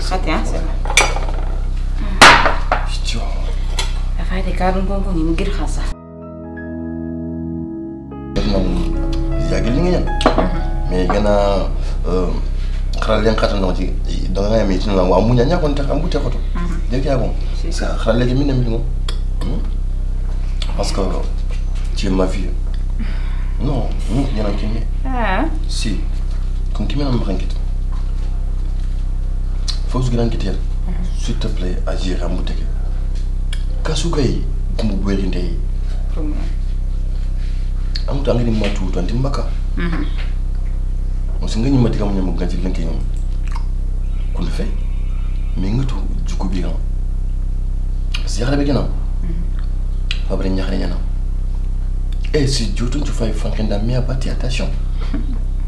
31, c'est vrai. Dafay de kaaɗum konko ngimi girha sa. yagilingiñan mais gana xaral len xatanoo ci danga ngaye mai tinala waa muña ñakon te am bute xoto jeke yagon xaral leke min ne milingo parce que tu es ma fille non ñanam kinne si comme kimena maxankit Fausse mhm. s'il te plaît, agir à Mouteke. Kasugai, Gumbuerinde. Amuta angini matu tanti mbaka. Mhm. Musingenyi matika mnyama ganti lenke yon. Kunde fe. Mingutu jukubiran. Siyara bekena. Mhm. Abre nyakre nyana. Eh si jotun tu fay fankenda mi abati attention.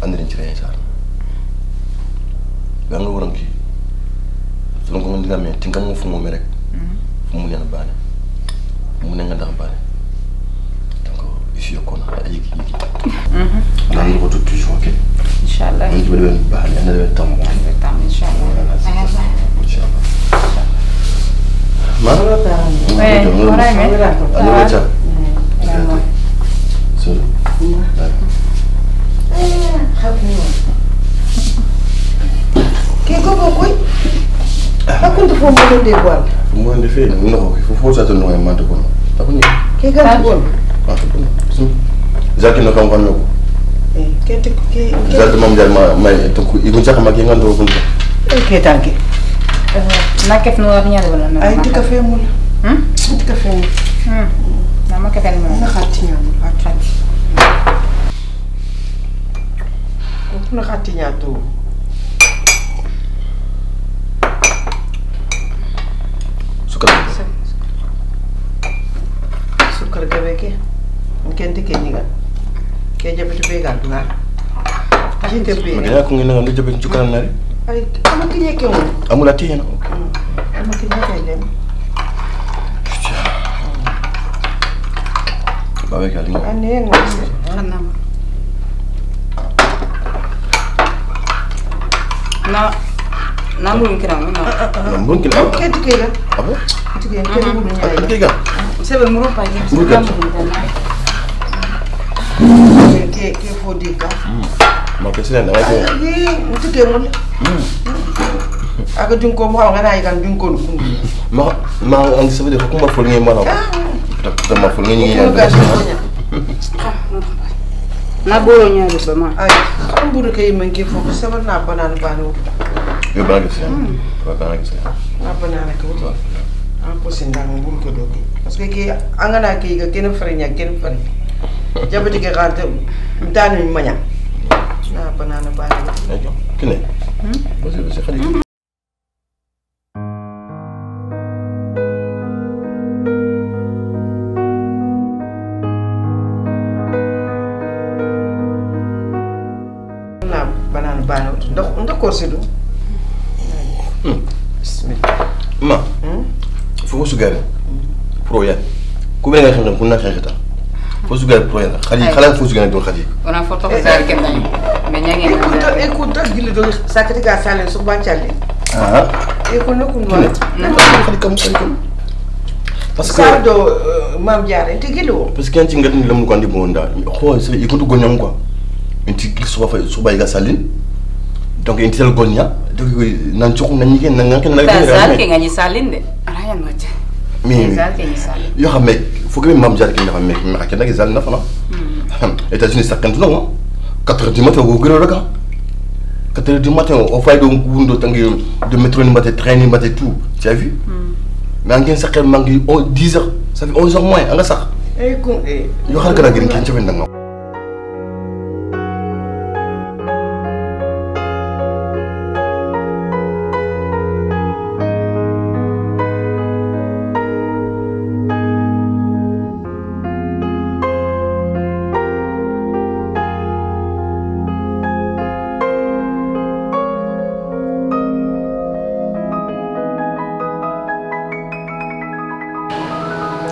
ya kan cire andren cire ya. Sar nga woran ki so ko ngi ngam tinga mo fu mo rek fu mu ñana bana mu ne nga ndax bana donc ici ko na ay yiki yiki nan ko tout toujours ok inchallah ngi be bana ana be tam mo tam inchallah inchallah ma Ouais, oray me. Ano ba akuntu fo mbolonde gwala mbolonde fe no fo sa to no manto kono akunye ke ga kono zaki no kangwa meko eh ke te ke. Zaki mam jal ma ma to ku igun chaka ma ke ngando kunta eh, ke tanke eh, na kef no ar nyaade wala na ay te kafe mul hm te kafe mul hm na ma kafe mul na khati nyamul khati. Ko na khati nyato ಶುಕ್ರವಾರ ಶುಕ್ರಕ್ಕೆ ಬೇಕೆ ಕೆಂತಿ ಕೆನ್ನಿಗ ಕೆ ಜಪಿಟ್ಟು ಬೇಗ ಆಗ್ತದ ಅಷ್ಟೇ ಬೇಗ ಹಾಕೊಂಗಿಲ್ಲ ಅಂದ್ರೆ ಜಪಿ ಶುಕ್ರ ಅನ್ನರಿ ಆಯ್ತು ಅಮ್ಮಕ್ಕೆ ಯಾಕೆ ಅಮ್ಮಲತಿ ಏನೋ ಅಮ್ಮಕ್ಕೆ ಯಾಕೆ ಇಲ್ಲ Babe kalinga. Ane ngwase. Kanama. Na ma naa naa mburu kiram na Mbon kin am. ke tike la Abo. tike ke mul ñay Ati ga. sebe mburu pa je Mburu kat. ke ke fo dika Ma ke sene na ko. yi tike mul aga junko mo xaw nga nay kan junko kundu Ma ma ang sabe de ko ma fol ngi ma na. Ta ma fol ngi ngi ko ngi. Naa booloo ñaari ba ma. Ay am buru kay man ke fo ko sabar na banana bana wut Yo ba ngi sene. Ba ba ngi sene. na banana ko wut an ko sindang buru ko do parce que ke angana ke ga ken fare nya ken fare jabati ke gante mtanu manya na banana bana. Kine. Seydou. ma. fo ko sugare proyan ku ɓe ngal tan kunna xeexeta fo sugare proyan xaji xala écoute écoute ah e ko nokku no xaji kam xaji kam parce que sardo mam diare parce que en ci ngat ni lam ko andi mo nda xol se ikutu gonyam quoi en ci gil so fa donc en titel gonniya dogi nan cohnañike nangankenaaake gañi sallinde ala yan wacca mais ke ndaxa meek maxa ke états unis sakkantunoma quatre heures du matin wo gëro raka quatre heures du matin o de métro train ni mbate tout. Tu as vu? Mais angen sakke dix heures ça fait onze heures moins anga cofin ndanga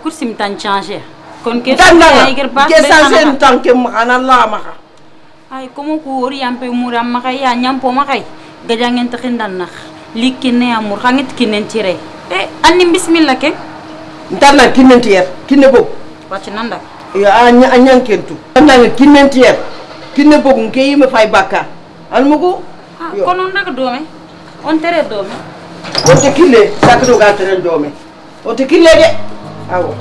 kur sim tan changer. Kon ke ba. ke sa sen tanke makana la maka Ay como ko ori ampe muram ma xey ya nyampo ma xey. Gajangen ta xindan nax. Liki ne amur xangit kinen tire. Eh anni bismillah ke. ntarna kinnenti yer kinne bok Wacc nanda. ya anya anyan kentu tandanga kinnenti yer kinne bok nke yime fay bakka almugo Ah Yo. kono ndaga dome. On tere dome. ote kille sakdo ga teren dome ote kille de awo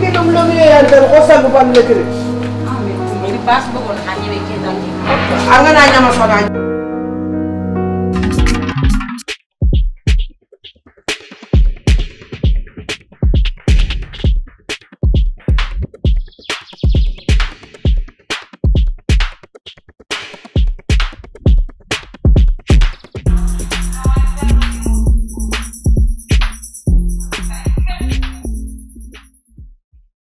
kilum lomi yantan ko sagu balle kire Ah mer ko mi bas bogon xanye be ke tan.